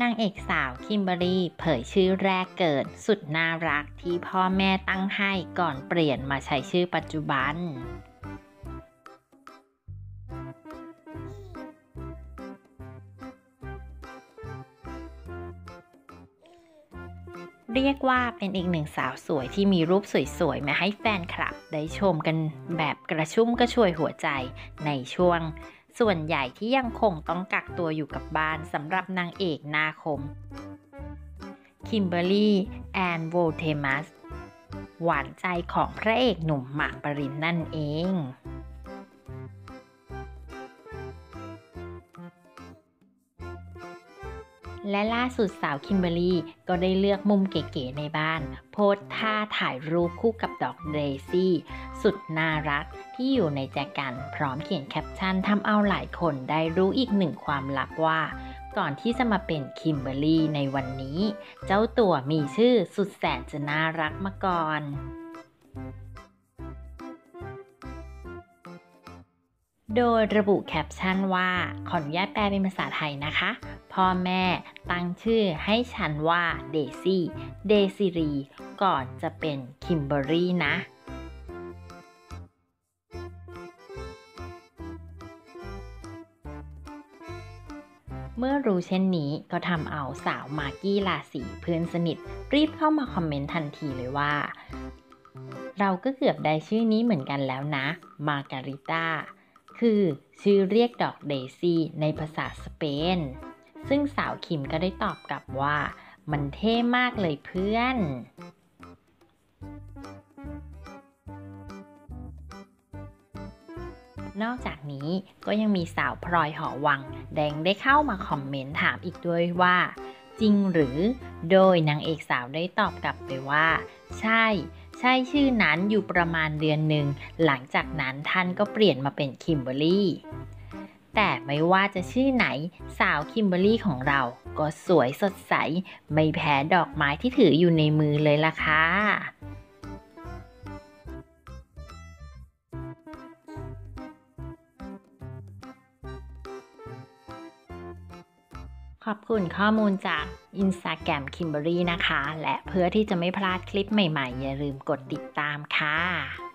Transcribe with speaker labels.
Speaker 1: นางเอกสาวคิมเบอรี่เผยชื่อแรกเกิด สุดน่ารักที่พ่อแม่ตั้งให้ก่อนเปลี่ยนมาใช้ชื่อปัจจุบันเรียกว่าเป็นอีกหนึ่งสาวสวยที่มีรูปสวยๆ มาให้แฟนคลับ ได้ชมกันแบบกระชุ่มกระชวยหัวใจในช่วง ส่วนใหญ่ที่ยังคงต้องกักตัวอยู่กับบ้านสำหรับนางเอกน้าคม คิมเบอร์ลี่แอนโวลเทมัส หวานใจของพระเอกหนุ่มหมากปริญนั่นเอง และล่าสุดสาวคิมเบอร์ลี่ก็ได้เลือกมุมเก๋ๆในบ้าน โพสท่าถ่ายรูปคู่กับดอกเดซี่ สุดน่ารักที่อยู่ในแจกันพร้อมเขียนแคปชั่นทำเอาหลายคนได้รู้อีกหนึ่งความลับว่า ก่อนที่จะมาเป็นคิมเบอร์ลี่ในวันนี้ เจ้าตัวมีชื่อสุดแสนจะน่ารักมาก่อนโดยระบุแคปชั่นว่า ขออนุญาตแปลเป็นภาษาไทยนะคะ พ่อแม่ตั้งชื่อให้ฉันว่าเดซี่ เดซิรี ก่อนจะเป็นคิมเบอรี่นะเมื่อรู้เช่นนี้ก็ทำเอาสาวมากกี้ลาสีเพื่อนสนิท รีบเข้ามาคอมเมนต์ทันทีเลยว่า เราก็เกือบได้ชื่อนี้เหมือนกันแล้วนะ มาการิต้า คือชื่อเรียกดอกเดซี่ในภาษาสเปน ซึ่งสาวคิมก็ได้ตอบกลับว่า มันเท่มากเลยเพื่อนนอกจากนี้ก็ยังมีสาวพลอยหอวัง แดงได้เข้ามาคอมเมนต์ถามอีกด้วยว่า จริงหรือ โดยนางเอกสาวได้ตอบกลับไปว่า ใช่ ใช่ชื่อนั้นอยู่ประมาณเดือนหนึ่ง หลังจากนั้นท่านก็เปลี่ยนมาเป็นคิมเบอรรี่ แต่ไม่ว่าจะชื่อไหนสาวคิมเบอรี่ของเราก็สวยสดใส ไม่แพ้ดอกไม้ที่ถืออยู่ในมือเลยล่ะค่ะขอบคุณข้อมูลจาก Instagram Kimberly นะคะ และเพื่อที่จะไม่พลาดคลิปใหม่ๆ อย่าลืมกดติดตามค่ะ